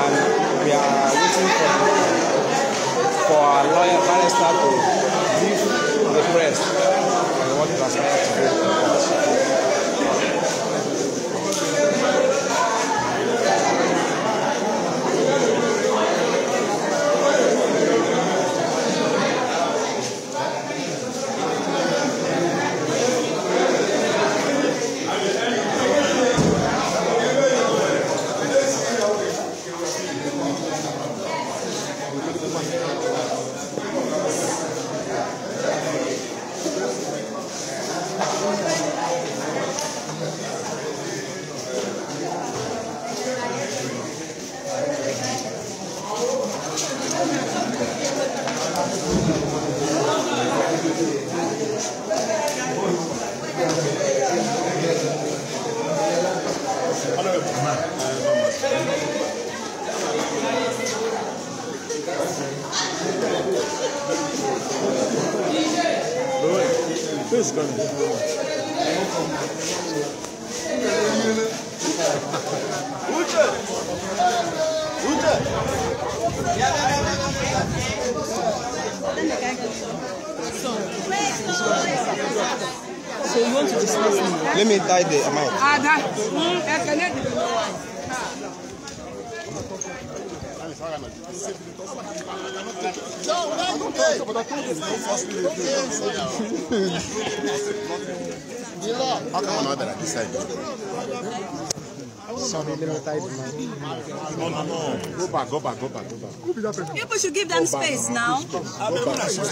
and we are waiting for, for our lawyer barrister to brief the press on what transpired today. Who's going? So you want to dismiss me? Let me tie the amount. Ada. Mm, Não, não, não tem. Eu vou dar tudo. Não Não, não, não. People should give them space now.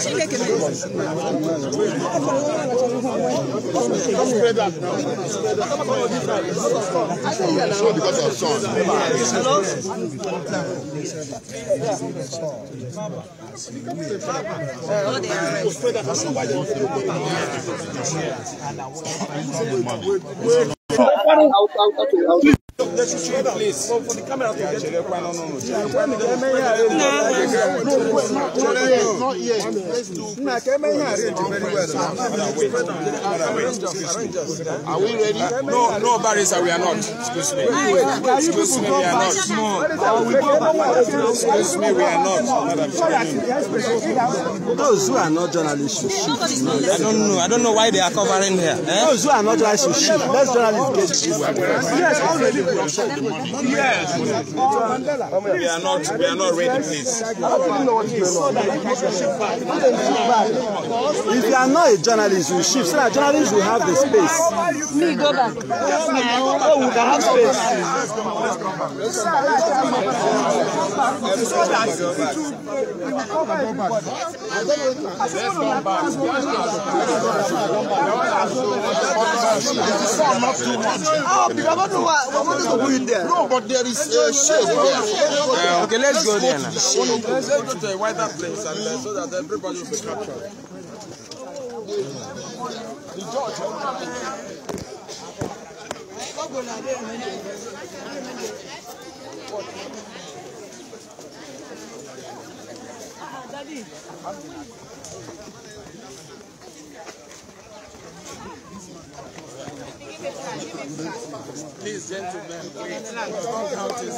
Chega aqui mesmo. show because of son. Hello? They are arrested. Not yet. Let's do. Are we ready? No, no, barrister, we are not. Excuse me. Excuse me, we are not. Excuse me, we are not. Those who are not journalists should not I don't know. I don't know why they are covering here. Eh? Those who are not journalists should shift. Let's journalists get Yes, already. We are not. We are not ready, please. If you are not a journalist, you shift so that journalists will have the space. Me, go back. Oh, we can have space. No, but there is a shade there. Uh, okay, let's go there now. Let's go to a wider place and uh, so that everybody will be captured. Please, gentlemen, that's not how it is.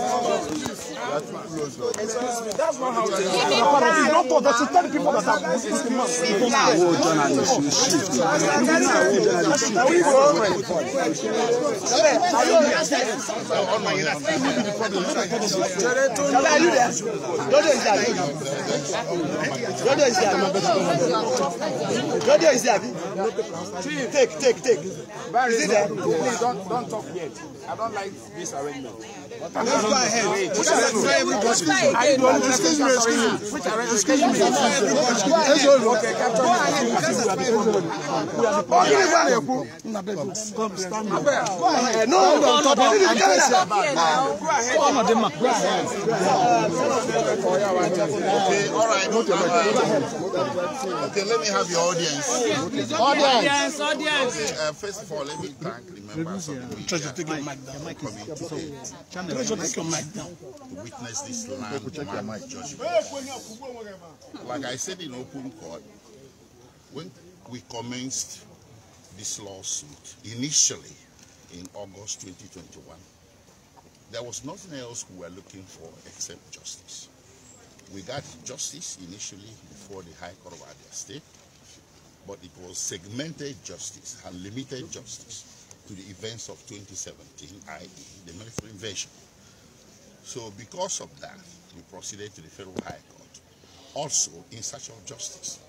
Excuse me, that's not how it is. You don't talk, that's to tell the people that are Muslim. Oh, journalists, you shift. Are you there? Dodo is there. Dodo is there. Dodo is there. Take, take, take. Is it there? Please don't, don't talk yet. I don't like this arrangement. Let's go ahead. Go everybody. Excuse me, excuse me. Excuse me. Let's on. Okay, Captain. Come, stand. Go ahead. No, no, no. no. I'm just Stop here now. Okay, all right. Uh, okay, let me have your audience. Audience, audience. Uh, first of all, let me thank the members of the media take your mic down. for Treasure, take your mic down. to witness this landmark judgment. Like I said in open court, when we commenced this lawsuit initially in August 2021, there was nothing else we were looking for except justice. We got justice initially before the High Court of Abia State, but it was segmented justice and limited justice to the events of 2017, i.e., the military invasion. So, because of that, we proceeded to the Federal High Court, also in search of justice.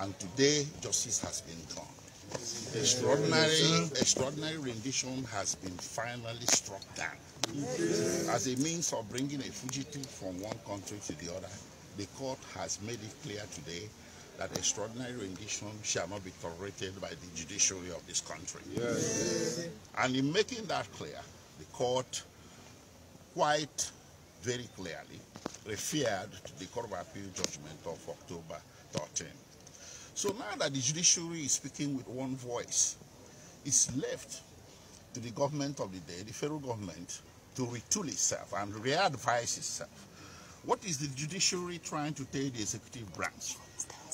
And today, justice has been done. Extraordinary, extraordinary rendition has been finally struck down. As a means of bringing a fugitive from one country to the other, the court has made it clear today that extraordinary rendition shall not be tolerated by the judiciary of this country. And in making that clear, the court quite very clearly referred to the Court of Appeal judgment of October 13. So now that the judiciary is speaking with one voice, it's left to the government of the day, the federal government, to retool itself and re-advise itself. What is the judiciary trying to tell the executive branch?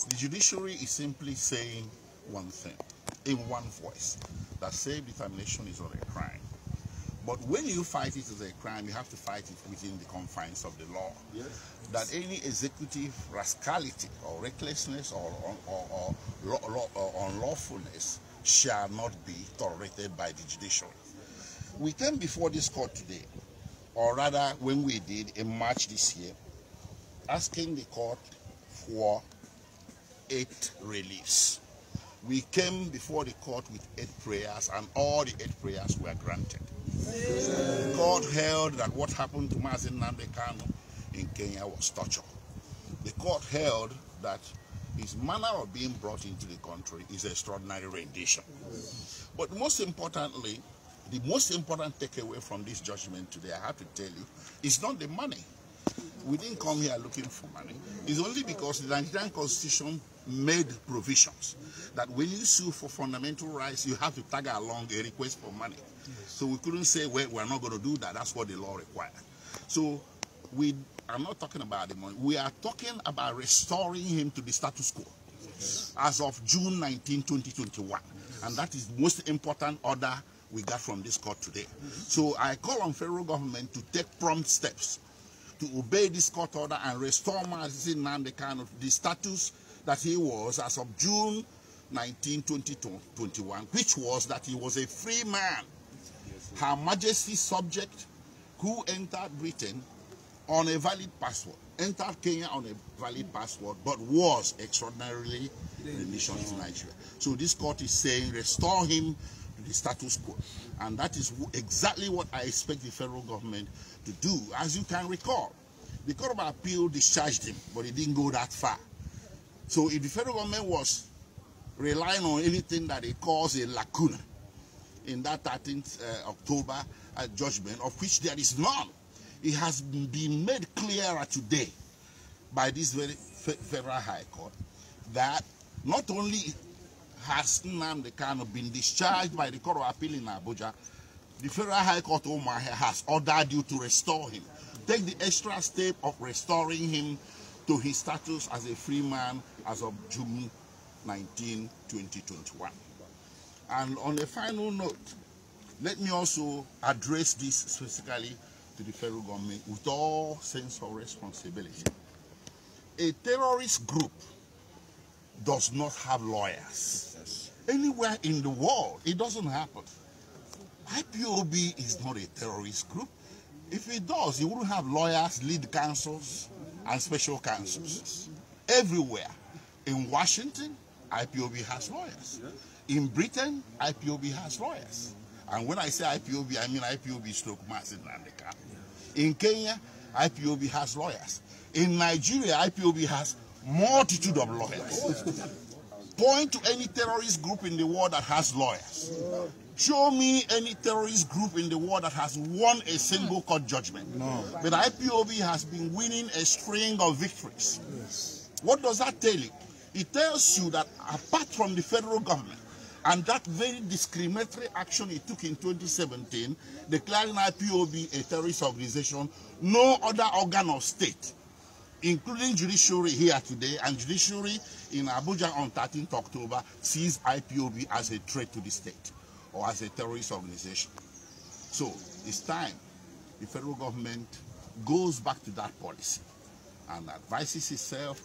The judiciary is simply saying one thing, in one voice, that self-determination is not a crime. But when you fight it as a crime, you have to fight it within the confines of the law. That any executive rascality or recklessness or, or, or, or, law- law- or unlawfulness shall not be tolerated by the judiciary. We came before this court today, or rather when we did in March this year, asking the court for eight reliefs. We came before the court with eight prayers, and all the eight prayers were granted. The court held that what happened to Mazin Kanu in Kenya was torture. The court held that his manner of being brought into the country is extraordinary rendition. But most importantly, the most important takeaway from this judgment today, I have to tell you, is not the money. We didn't come here looking for money. It's only because the Nigerian Constitution made provisions that when you sue for fundamental rights, you have to tag along a request for money. So we couldn't say, well, we're not going to do that. That's what the law requires. So we are not talking about the money. We are talking about restoring him to the status quo as of June 19, 2021. And that is the most important order we got from this court today. Mm-hmm. So I call on federal government to take prompt steps to obey this court order and restore Mazi Nnamdi Kanu the kind of the status that he was as of June 19, 2021, which was that he was a free man, Her Majesty's subject who entered Britain on a valid passport, entered Kenya on a valid passport, but was extraordinarily remission to Nigeria. So this court is saying restore him the status quo. And that is exactly what I expect the federal government to do. As you can recall, the Court of Appeal discharged him, but it didn't go that far. So if the federal government was relying on anything that it calls a lacuna in that 13th uh, October uh, judgment, of which there is none, it has been made clearer today by this very federal high court that not only has Nnamdi been discharged by the Court of Appeal in Abuja, the federal high court Omar has ordered you to restore him. Take the extra step of restoring him to his status as a free man as of June 19, 2021. And on a final note, let me also address this specifically to the federal government with all sense of responsibility. A terrorist group does not have lawyers. Anywhere in the world, it doesn't happen. IPOB is not a terrorist group. If it does, it wouldn't have lawyers, lead counsels, and special counsels. Everywhere. In Washington, IPOB has lawyers. In Britain, IPOB has lawyers. And when I say IPOB, I mean IPOB stroke Mazi Nnamdi Kanu. In Kenya, IPOB has lawyers. In Nigeria, IPOB has multitude of lawyers. Point to any terrorist group in the world that has lawyers. Show me any terrorist group in the world that has won a single court judgment. No. But IPOB has been winning a string of victories. Yes. What does that tell you? It tells you that apart from the federal government, and that very discriminatory action it took in 2017, declaring IPOB a terrorist organization, no other organ of state, including judiciary here today and judiciary in Abuja on 13th October, sees IPOB as a threat to the state or as a terrorist organization. So it's time the federal government goes back to that policy and advises itself